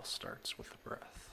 all starts with the breath.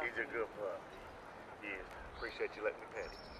He's a good pup. He is. Appreciate you letting me pet him.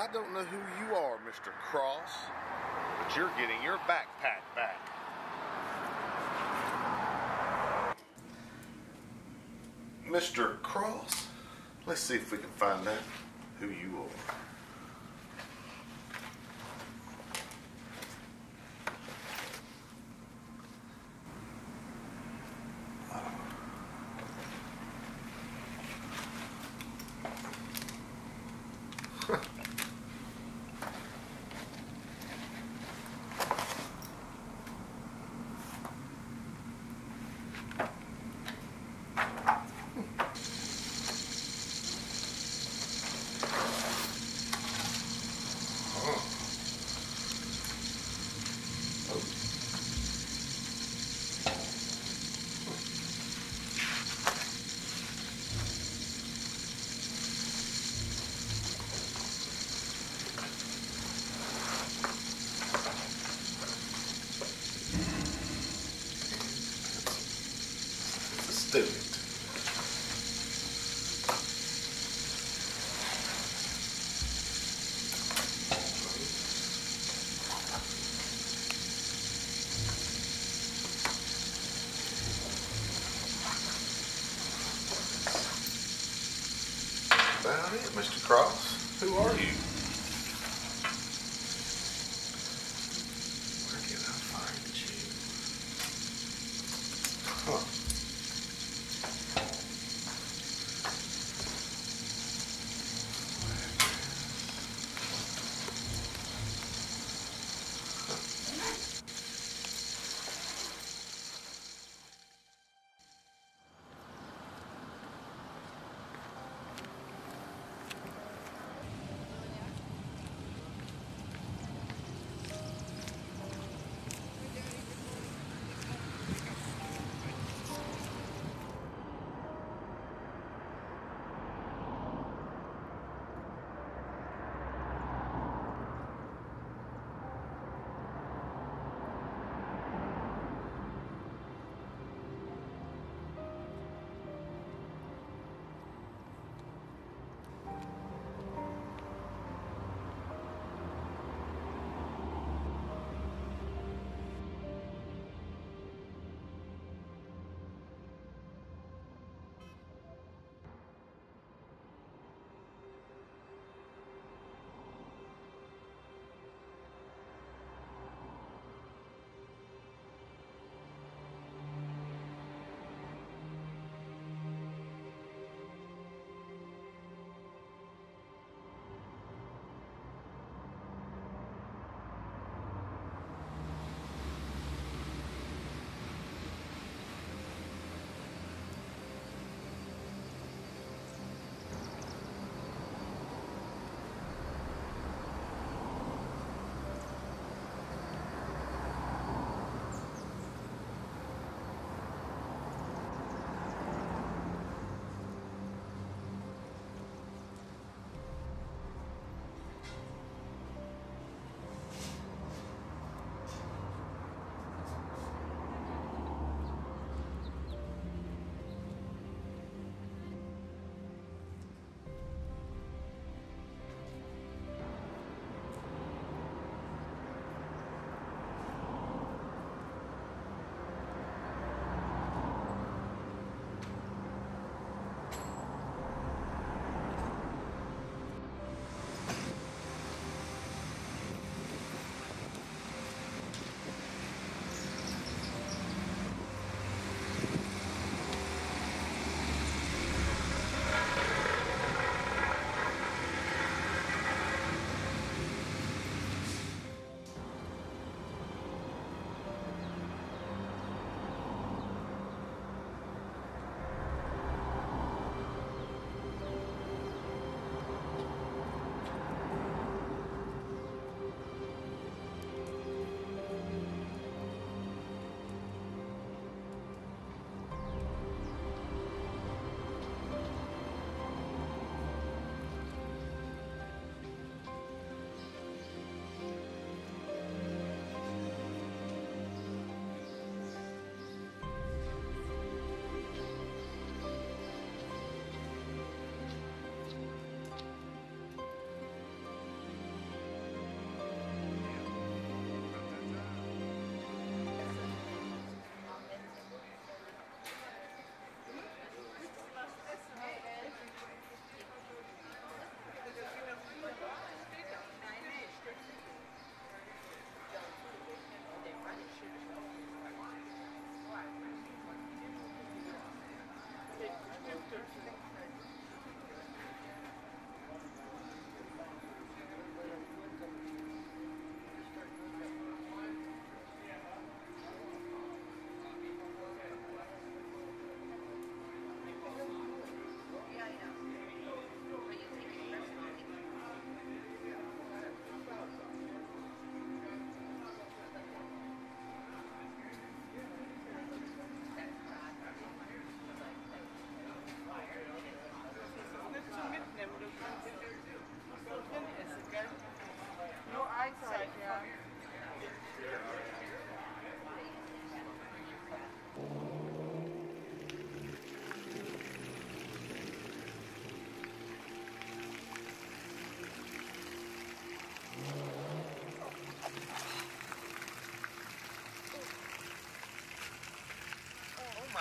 I don't know who you are, Mr. Cross, but you're getting your backpack back. Mr. Cross, let's see if we can find out who you are. The student. About it, Mr. Cross. Who are you?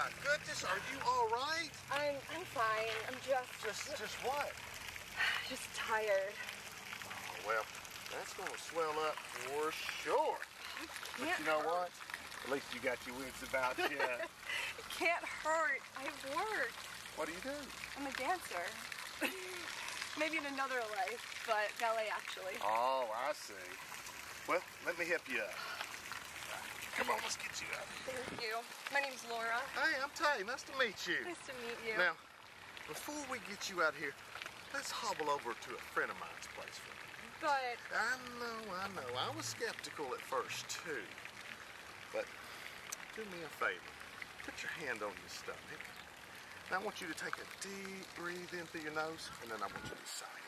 My goodness, are you all right? I'm I'm fine. I'm just Just, just what? just tired. Oh, well, that's gonna swell up for sure. But you know hurt. what? At least you got your wits about you. It can't hurt. I've worked. what do you do? I'm a dancer. Maybe in another life, but ballet actually. Oh, I see. Well, let me help you up. Come on, let's get you up. Thank you. My name's Laura. Hey, I'm Taye. Nice to meet you. Nice to meet you. Now, before we get you out here, let's hobble over to a friend of mine's place for a minute. But I know, I know. I was skeptical at first, too. But do me a favor. Put your hand on your stomach. Now, I want you to take a deep breath in through your nose, and then I want you to sigh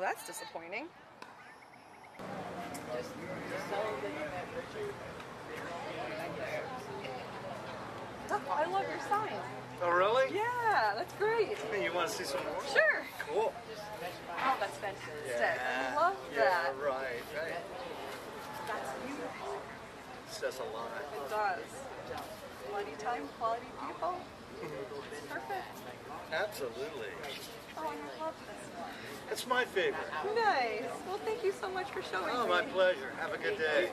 Well, that's disappointing. I love your sign. Oh, really? Yeah, that's great. You want to see some more? Sure. Cool. Oh, that's fantastic. I love that. yeah, right, right. That's beautiful. Says a lot. It does. Quality time, quality people. It's perfect. Absolutely. Oh, I love this It's my favorite. Nice. Well, thank you so much for showing Oh, me. my pleasure. Have a good day.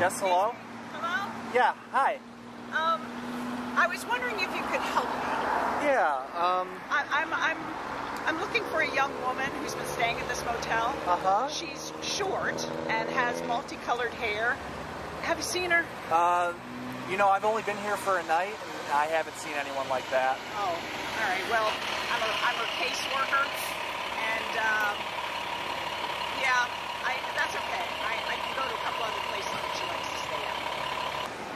Yes, hello? Hello? Yeah, hi. Um, I was wondering if you could help me. Yeah, um, I, I'm, I'm, I'm looking for a young woman who's been staying at this motel. Uh-huh. She's short and has multicolored hair. Have you seen her? uh, you know, I've only been here for a night, and I haven't seen anyone like that. Oh, all right. Well, I'm a, I'm a caseworker, and um, yeah, I, that's okay. I, I can go to a couple other places that she likes to stay at.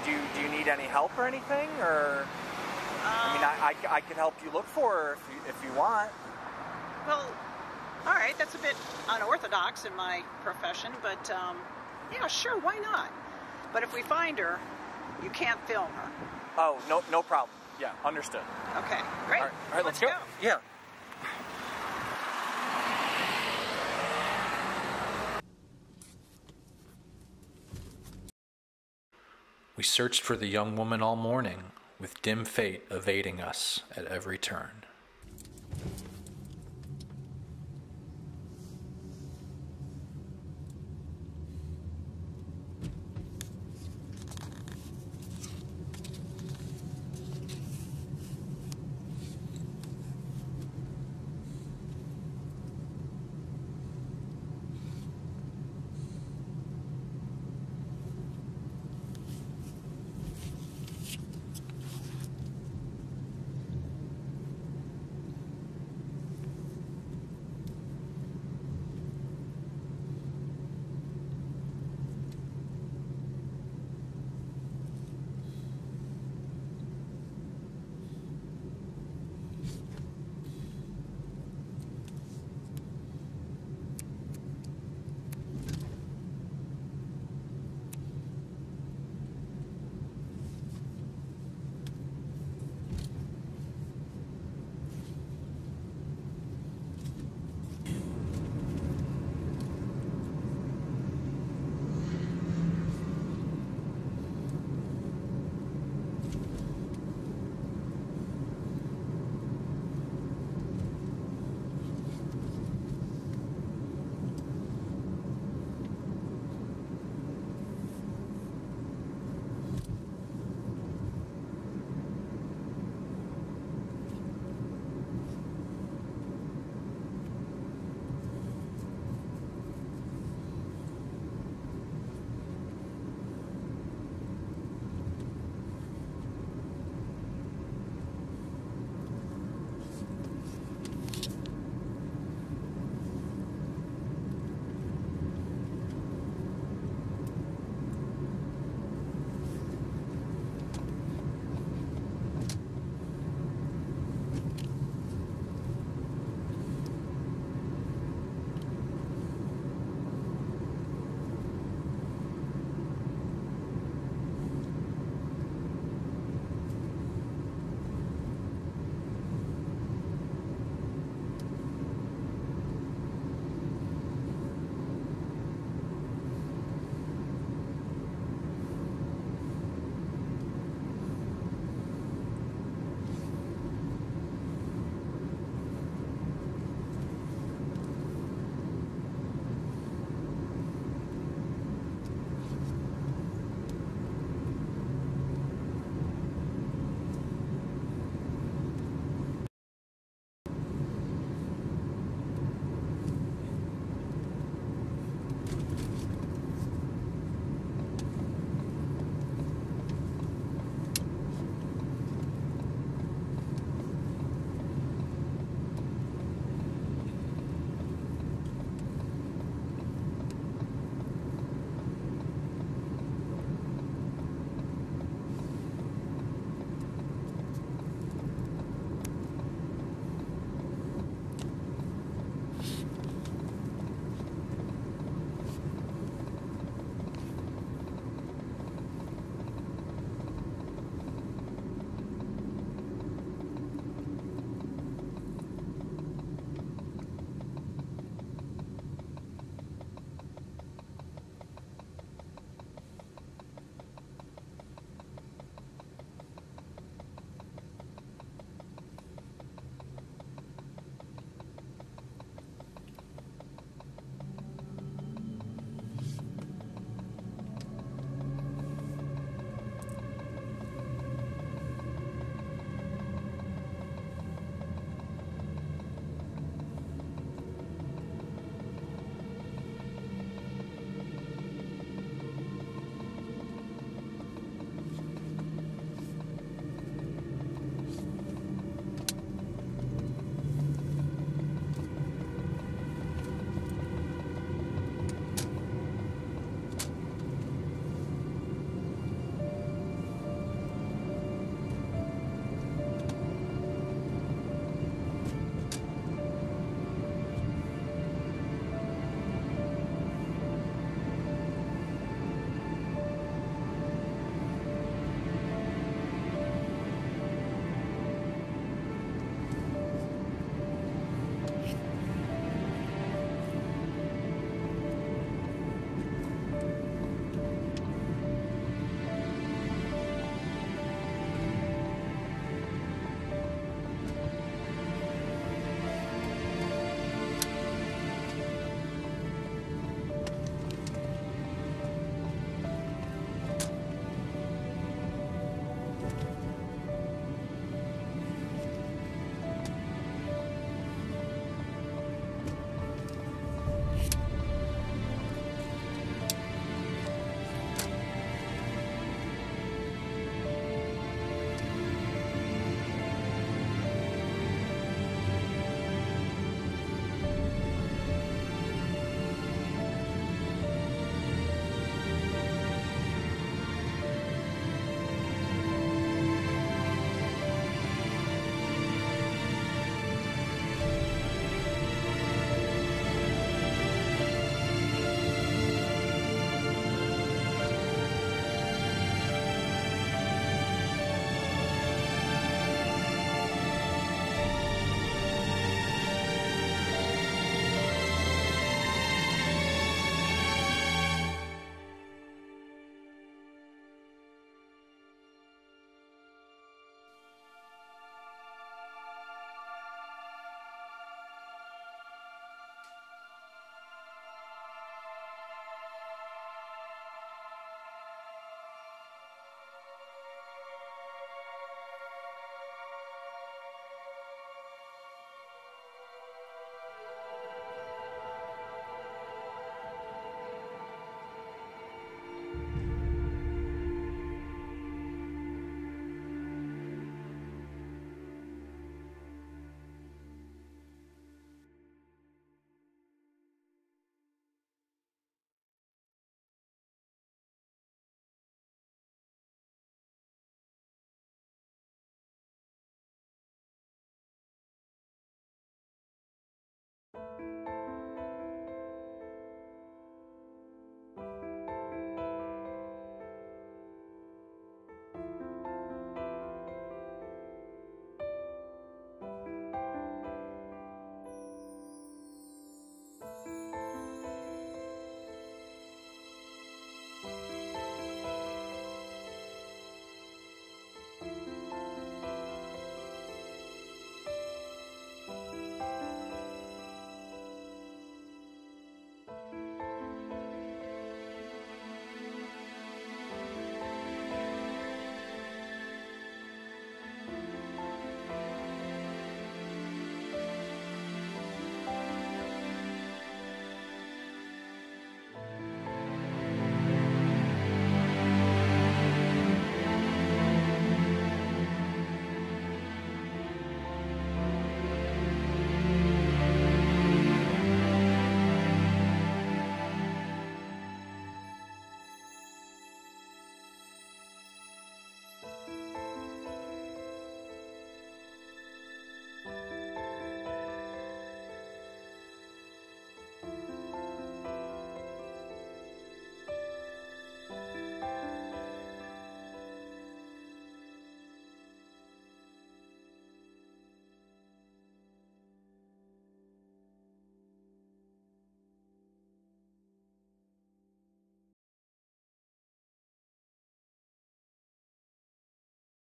Do you, do you need any help or anything, or? I mean, I, I, I can help you look for her if you, if you want. Well, all right, that's a bit unorthodox in my profession, but um, yeah, sure, why not? But if we find her, you can't film her. Oh, no, no problem. Yeah, understood. Okay, great. All right, all right let's, go. Yeah. We searched for the young woman all morning, with dim fate evading us at every turn.